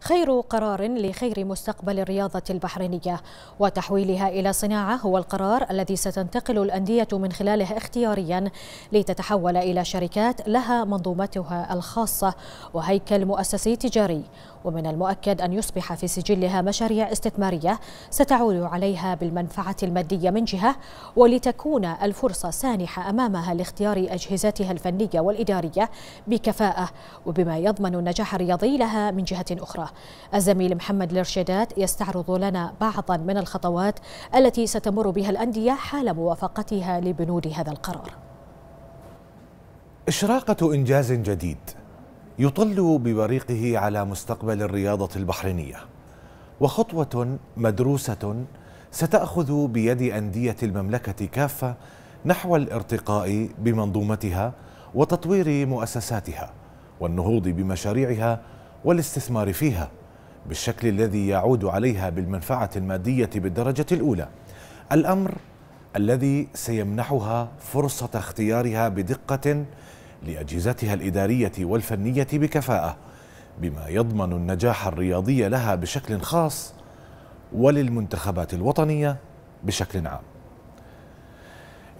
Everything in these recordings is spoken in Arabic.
خير قرار لخير مستقبل الرياضة البحرينية. وتحويلها إلى صناعة هو القرار الذي ستنتقل الأندية من خلاله اختياريا لتتحول إلى شركات لها منظومتها الخاصة وهيكل مؤسسي تجاري. ومن المؤكد أن يصبح في سجلها مشاريع استثمارية ستعود عليها بالمنفعة المادية من جهة ولتكون الفرصة سانحة أمامها لاختيار أجهزتها الفنية والإدارية بكفاءة وبما يضمن النجاح الرياضي لها من جهة أخرى. الزميل محمد الارشادات يستعرض لنا بعضا من الخطوات التي ستمر بها الأندية حال موافقتها لبنود هذا القرار. إشراقة إنجاز جديد يطل ببريقه على مستقبل الرياضة البحرينية وخطوة مدروسة ستأخذ بيد أندية المملكة كافة نحو الارتقاء بمنظومتها وتطوير مؤسساتها والنهوض بمشاريعها والاستثمار فيها بالشكل الذي يعود عليها بالمنفعة المادية بالدرجة الأولى. الأمر الذي سيمنحها فرصة اختيارها بدقة لأجهزتها الإدارية والفنية بكفاءة بما يضمن النجاح الرياضي لها بشكل خاص وللمنتخبات الوطنية بشكل عام.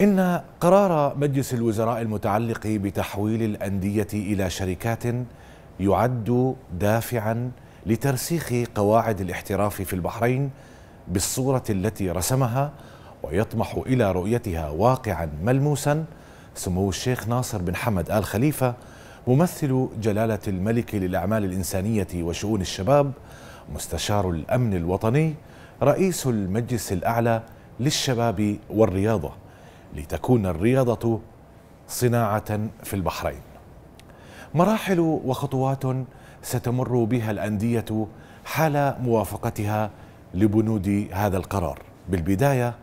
إن قرار مجلس الوزراء المتعلق بتحويل الأندية إلى شركات يعد دافعا لترسيخ قواعد الاحتراف في البحرين بالصورة التي رسمها ويطمح إلى رؤيتها واقعا ملموسا. سمو الشيخ ناصر بن حمد آل خليفة ممثل جلالة الملك للأعمال الإنسانية وشؤون الشباب مستشار الأمن الوطني رئيس المجلس الأعلى للشباب والرياضة لتكون الرياضة صناعة في البحرين. مراحل وخطوات ستمر بها الأندية حال موافقتها لبنود هذا القرار. بالبداية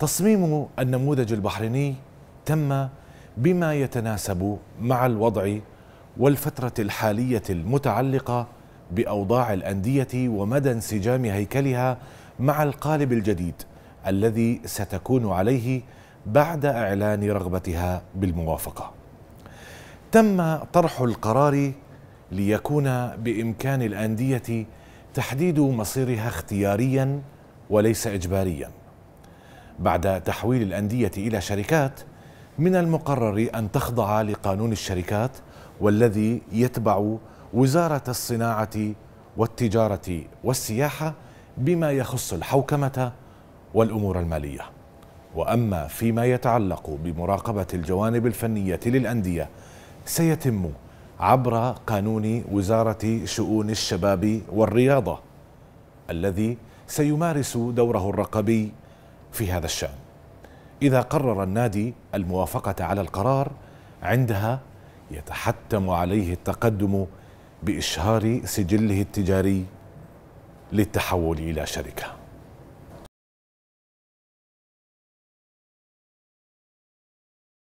تصميم النموذج البحريني تم بما يتناسب مع الوضع والفترة الحالية المتعلقة بأوضاع الأندية ومدى انسجام هيكلها مع القالب الجديد الذي ستكون عليه بعد إعلان رغبتها بالموافقة. تم طرح القرار ليكون بإمكان الأندية تحديد مصيرها اختياريا وليس إجباريا. بعد تحويل الأندية إلى شركات من المقرر أن تخضع لقانون الشركات والذي يتبع وزارة الصناعة والتجارة والسياحة بما يخص الحوكمة والأمور المالية. وأما فيما يتعلق بمراقبة الجوانب الفنية للأندية سيتم عبر قانون وزارة شؤون الشباب والرياضة الذي سيمارس دوره الرقابي في هذا الشأن. إذا قرر النادي الموافقة على القرار عندها يتحتم عليه التقدم بإشهار سجله التجاري للتحول إلى شركة.